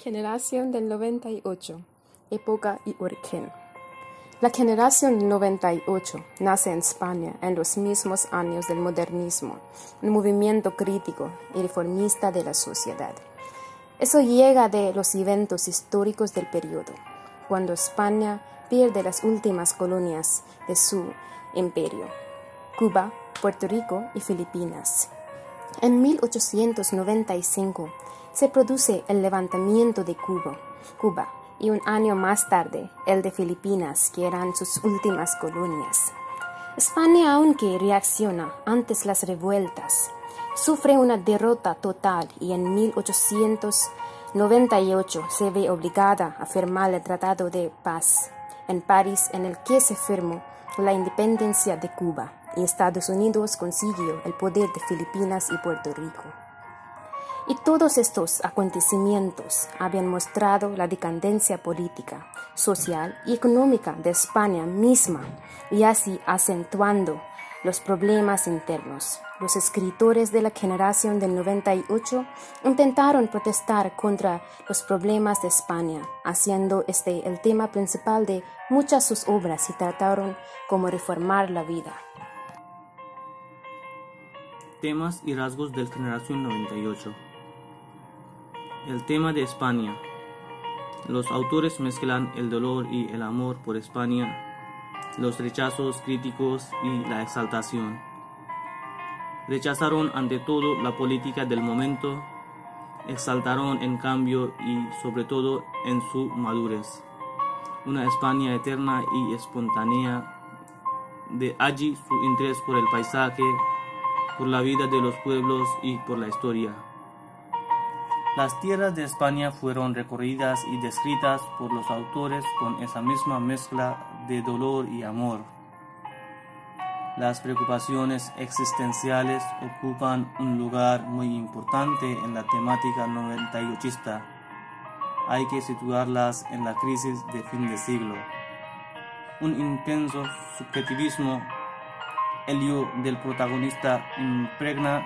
Generación del 98. Época y origen. La generación del 98 nace en España en los mismos años del modernismo, un movimiento crítico y reformista de la sociedad. Eso llega de los eventos históricos del periodo, cuando España pierde las últimas colonias de su imperio, Cuba, Puerto Rico y Filipinas. En 1895 se produce el levantamiento de Cuba, Cuba y un año más tarde el de Filipinas, que eran sus últimas colonias. España, aunque reacciona antes las revueltas, sufre una derrota total y en 1898 se ve obligada a firmar el Tratado de Paz en París en el que se firmó la independencia de Cuba y Estados Unidos consiguió el poder de Filipinas y Puerto Rico. Y todos estos acontecimientos habían mostrado la decadencia política, social y económica de España misma y así acentuando los problemas internos. Los escritores de la generación del 98 intentaron protestar contra los problemas de España, haciendo este el tema principal de muchas sus obras y trataron como reformar la vida. Temas y rasgos de la generación 98 el tema de España. Los autores mezclan el dolor y el amor por España, los rechazos críticos y la exaltación. Rechazaron ante todo la política del momento, exaltaron en cambio y sobre todo en su madurez. Una España eterna y espontánea, de allí su interés por el paisaje, por la vida de los pueblos y por la historia. Las tierras de España fueron recorridas y descritas por los autores con esa misma mezcla de dolor y amor. Las preocupaciones existenciales ocupan un lugar muy importante en la temática 98. Hay que situarlas en la crisis de fin de siglo. Un intenso subjetivismo, el yo del protagonista impregna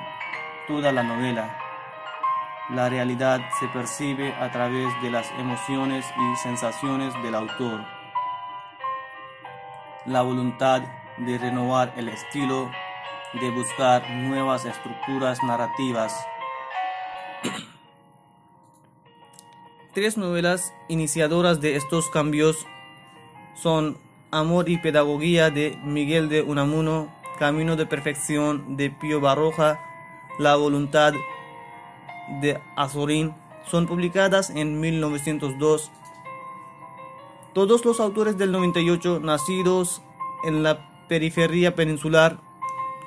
toda la novela la realidad se percibe a través de las emociones y sensaciones del autor. La voluntad de renovar el estilo, de buscar nuevas estructuras narrativas. Tres novelas iniciadoras de estos cambios son Amor y Pedagogía de Miguel de Unamuno, Camino de Perfección de Pío Barroja, La Voluntad de Azorín son publicadas en 1902. Todos los autores del 98 nacidos en la periferia peninsular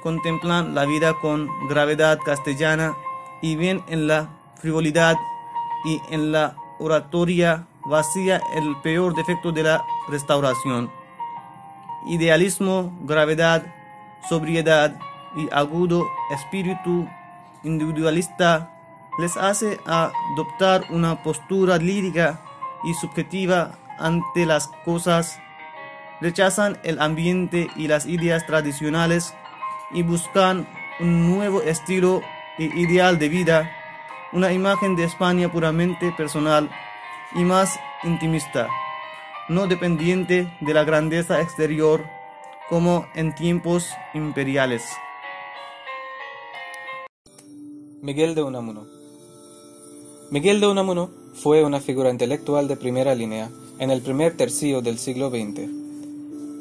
contemplan la vida con gravedad castellana y ven en la frivolidad y en la oratoria vacía el peor defecto de la restauración. Idealismo, gravedad, sobriedad y agudo espíritu individualista les hace adoptar una postura lírica y subjetiva ante las cosas, rechazan el ambiente y las ideas tradicionales y buscan un nuevo estilo e ideal de vida, una imagen de España puramente personal y más intimista, no dependiente de la grandeza exterior como en tiempos imperiales. Miguel de Unamuno Miguel de Unamuno fue una figura intelectual de primera línea en el primer tercio del siglo XX.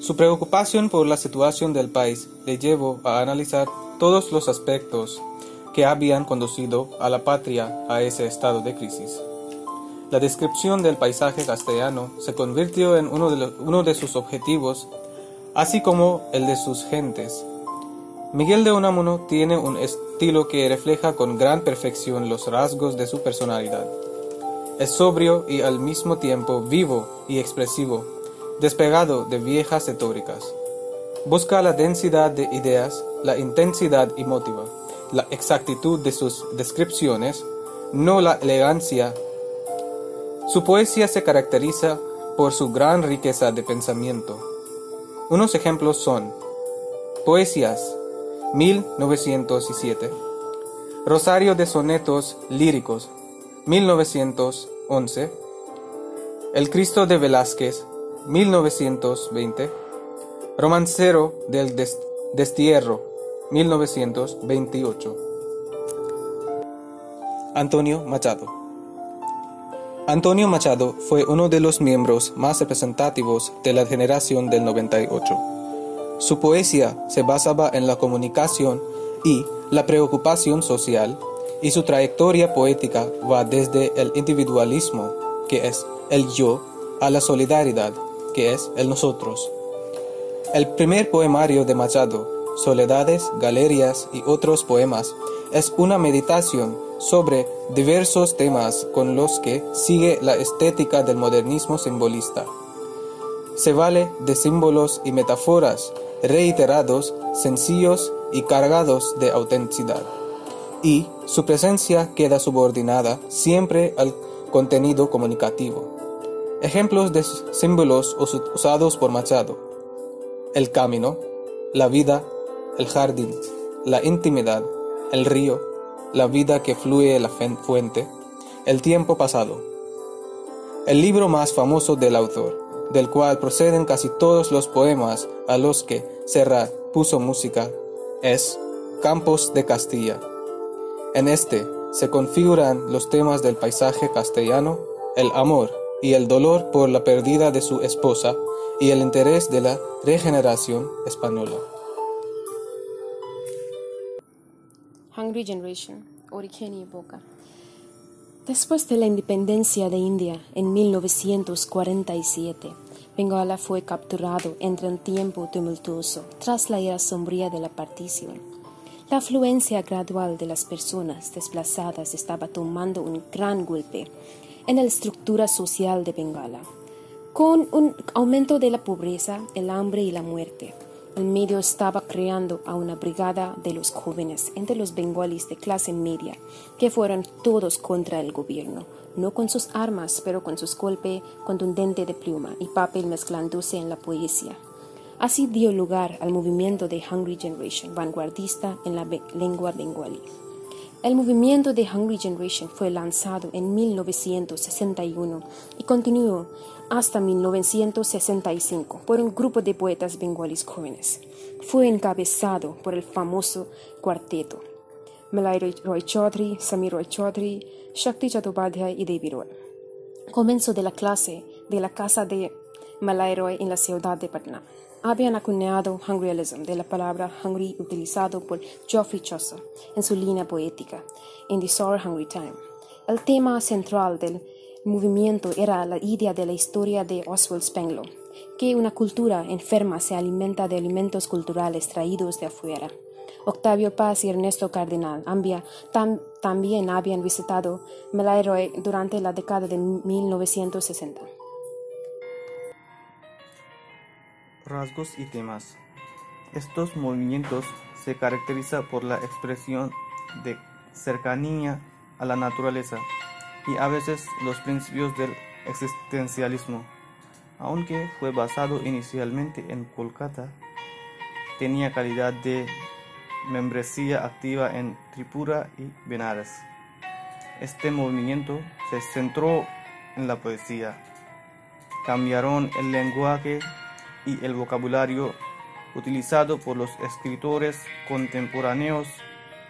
Su preocupación por la situación del país le llevó a analizar todos los aspectos que habían conducido a la patria a ese estado de crisis. La descripción del paisaje castellano se convirtió en uno de, uno de sus objetivos, así como el de sus gentes. Miguel de Unamuno tiene un estilo que refleja con gran perfección los rasgos de su personalidad. Es sobrio y al mismo tiempo vivo y expresivo, despegado de viejas retóricas. Busca la densidad de ideas, la intensidad emotiva, la exactitud de sus descripciones, no la elegancia. Su poesía se caracteriza por su gran riqueza de pensamiento. Unos ejemplos son Poesías 1907. Rosario de Sonetos Líricos, 1900. 11. El Cristo de Velázquez, 1920. Romancero del Destierro, 1928. Antonio Machado. Antonio Machado fue uno de los miembros más representativos de la generación del 98. Su poesía se basaba en la comunicación y la preocupación social, y su trayectoria poética va desde el individualismo, que es el yo, a la solidaridad, que es el nosotros. El primer poemario de Machado, Soledades, Galerías y otros poemas, es una meditación sobre diversos temas con los que sigue la estética del modernismo simbolista. Se vale de símbolos y metáforas reiterados, sencillos y cargados de autenticidad. Y su presencia queda subordinada siempre al contenido comunicativo. Ejemplos de símbolos usados por Machado. El camino, la vida, el jardín, la intimidad, el río, la vida que fluye la fuente, el tiempo pasado. El libro más famoso del autor, del cual proceden casi todos los poemas a los que Serrat puso música, es Campos de Castilla. En este se configuran los temas del paisaje castellano, el amor, y el dolor por la pérdida de su esposa y el interés de la regeneración española. Hungry Generation, origen y época. Después de la independencia de India en 1947, Bengala fue capturado entre un tiempo tumultuoso tras la era sombría de la partición. La afluencia gradual de las personas desplazadas estaba tomando un gran golpe en la estructura social de Bengala, con un aumento de la pobreza, el hambre y la muerte. El medio estaba creando a una brigada de los jóvenes entre los bengalíes de clase media, que fueron todos contra el gobierno, no con sus armas, pero con su golpe contundente de pluma y papel mezclándose en la poesía. Así dio lugar al movimiento de Hungry Generation, vanguardista en la lengua bengalí. El movimiento de Hungry Generation fue lanzado en 1961 y continuó hasta 1965 por un grupo de poetas bengalíes jóvenes. Fue encabezado por el famoso cuarteto Malay Roy Chaudhry, Samir Roy Chaudhry, Shakti Chattopadhyay y Devi Roy. Comenzó de la clase de la casa de Malay Roy en la ciudad de Patna habían acuñado Hungryism de la palabra hungry utilizado por Geoffrey Chaucer en su línea poética, In the Sour Hungry Time. El tema central del movimiento era la idea de la historia de Oswald Spengler, que una cultura enferma se alimenta de alimentos culturales traídos de afuera. Octavio Paz y Ernesto Cardenal también habían visitado Melaroy durante la década de 1960. Rasgos y temas. Estos movimientos se caracterizan por la expresión de cercanía a la naturaleza y a veces los principios del existencialismo. Aunque fue basado inicialmente en Kolkata, tenía calidad de membresía activa en Tripura y Benares. Este movimiento se centró en la poesía. Cambiaron el lenguaje y el vocabulario utilizado por los escritores contemporáneos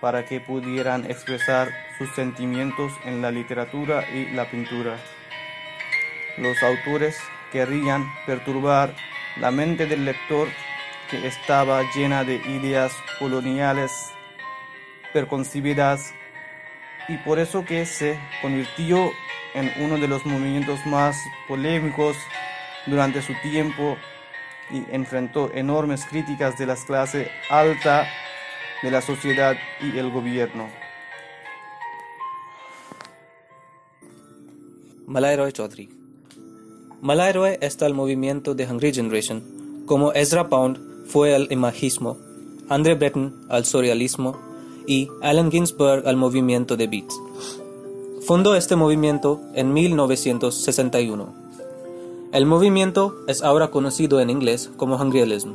para que pudieran expresar sus sentimientos en la literatura y la pintura. Los autores querían perturbar la mente del lector que estaba llena de ideas coloniales preconcebidas y por eso que se convirtió en uno de los movimientos más polémicos durante su tiempo y enfrentó enormes críticas de las clases alta de la sociedad y el gobierno. Malay Chaudhry Malay está el movimiento de Hungry Generation, como Ezra Pound fue al imagismo, Andre Breton al surrealismo y Allen Ginsberg al movimiento de Beats. Fundó este movimiento en 1961. El movimiento es ahora conocido en inglés como Hungryism.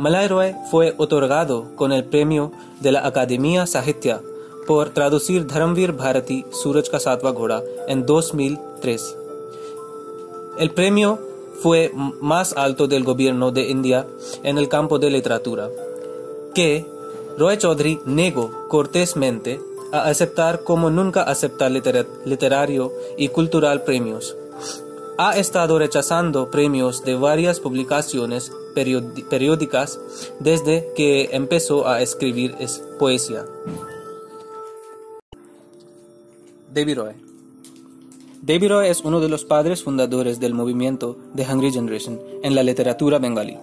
Malay Roy fue otorgado con el premio de la Academia Sahitya por traducir Dharamvir Bharati Suraj ka Satva Ghoda en 2003. El premio fue más alto del gobierno de India en el campo de literatura, que Roy Chaudhary negó cortésmente a aceptar como nunca aceptar literario y cultural premios. Ha estado rechazando premios de varias publicaciones periódicas desde que empezó a escribir poesía. Devi Roy Devi Roy es uno de los padres fundadores del movimiento The Hungry Generation en la literatura bengalí.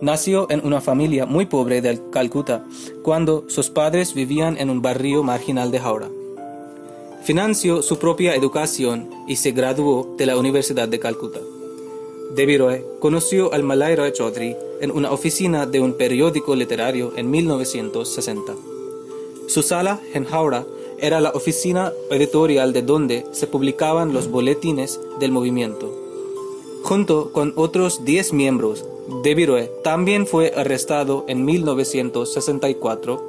Nació en una familia muy pobre de Calcuta cuando sus padres vivían en un barrio marginal de Howrah. Financió su propia educación y se graduó de la Universidad de Calcuta. Roy conoció al Malay Roy Chaudhary en una oficina de un periódico literario en 1960. Su sala en Howrah era la oficina editorial de donde se publicaban los boletines del movimiento. Junto con otros 10 miembros, Deviroe también fue arrestado en 1964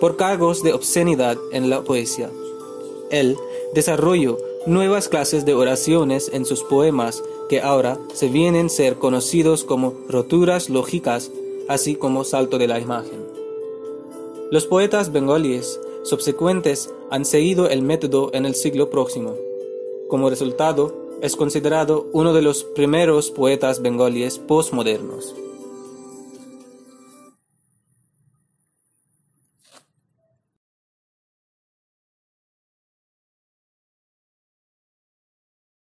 por cargos de obscenidad en la poesía. Él desarrolló nuevas clases de oraciones en sus poemas que ahora se vienen a ser conocidos como roturas lógicas, así como salto de la imagen. Los poetas bengalíes subsecuentes han seguido el método en el siglo próximo. Como resultado, es considerado uno de los primeros poetas bengalíes postmodernos.